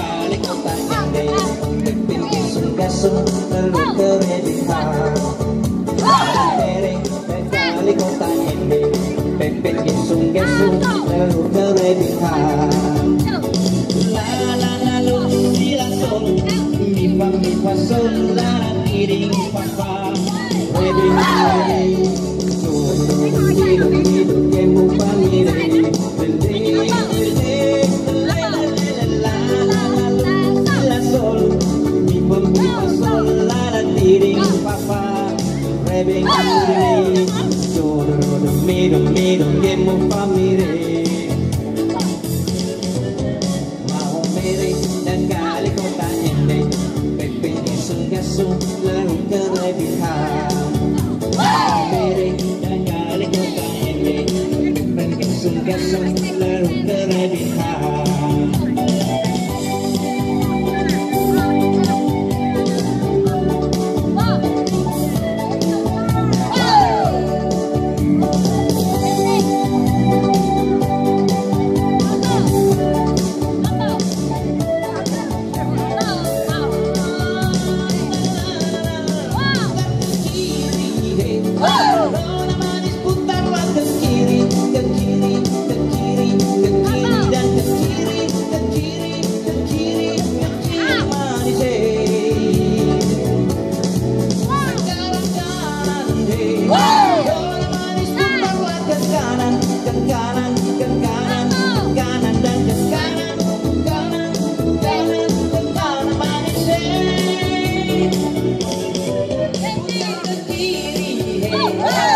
balik tangan Bing bing bing sungkasun telur kere di har Tereng balik tangan Bing bing bing sungkasun telur kere di har La la la lo di la sol Mi fa mi fa sol la di di fa fa Ready, ready me bing me do do do me do me do me mo fa mi re ma ho me re ta en de pe pe ni su ga su la ru ga re bi ha ma ho me re dan ga ta en de pe pe ni su ga su la ru ga re bi ha Oh, oh.